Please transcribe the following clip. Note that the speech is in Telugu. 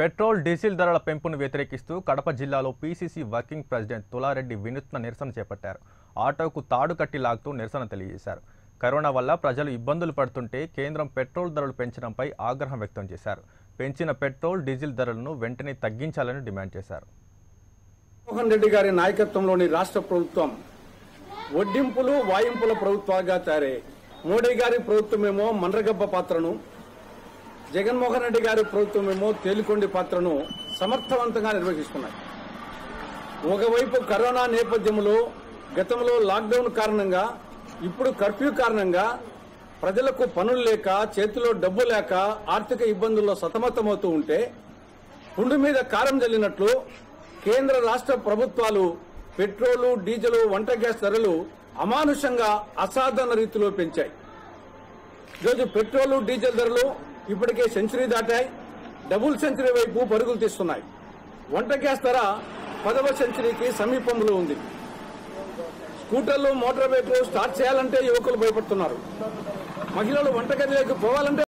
పెట్రోల్ డీజిల్ ధరల పెంపును వ్యతిరేకిస్తూ కడప జిల్లాలో పీసీసీ వర్కింగ్ ప్రెసిడెంట్ తులారెడ్డి వినూత్న నిరసన చేపట్టారు. ఆటోకు తాడు కట్టి లాగుతూ నిరసన తెలియజేశారు. కరోనా వల్ల ప్రజలు ఇబ్బందులు పడుతుంటే కేంద్రం పెట్రోల్ ధరలు పెంచడంపై ఆగ్రహం వ్యక్తం చేశారు. పెంచిన పెట్రోల్ డీజిల్ ధరలను వెంటనే తగ్గించాలని డిమాండ్ చేశారు. మోహన్ రెడ్డి గారి నాయకత్వంలోని రాష్ట్ర ప్రభుత్వం వడ్డింపులు వాయింపుల ప్రభుత్వాలుగా తయారయ్యాయి. మోడీ గారి ప్రభుత్వమేమో మండ్రగబ్బ పాత్రను జగన్మోహన్ రెడ్డి గారి ప్రభుత్వమేమో తేలికొండి పాత్రను సమర్థవంతంగా నిర్వహిస్తున్నాయి ఒకవైపు కరోనా నేపథ్యంలో గతంలో లాక్డౌన్ కారణంగా ఇప్పుడు కర్ఫ్యూ కారణంగా ప్రజలకు పనులు లేక చేతిలో డబ్బు లేక ఆర్థిక ఇబ్బందుల్లో సతమతమవుతూ ఉంటే పుండు మీద కారం జల్లినట్లు కేంద్ర రాష్ట్ర ప్రభుత్వాలు పెట్రోలు డీజిల్ వంట గ్యాస్ ధరలు అమానుషంగా అసాధారణ రీతిలో పెంచాయి. ఈరోజు పెట్రోలు డీజిల్ ధరలు ఇప్పటికే సెంచరీ దాటాయి. డబుల్ సెంచరీ వైపు పరుగులు తీస్తున్నాయి. వంట గ్యాస్ ధర పదవ సెంచరీకి సమీపంలో ఉంది. స్కూటర్లు మోటార్ బైక్లు స్టార్ట్ చేయాలంటే యువకులు భయపడుతున్నారు. మహిళలు వంటగదిలోకి పోవాలంటే